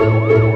Então, Música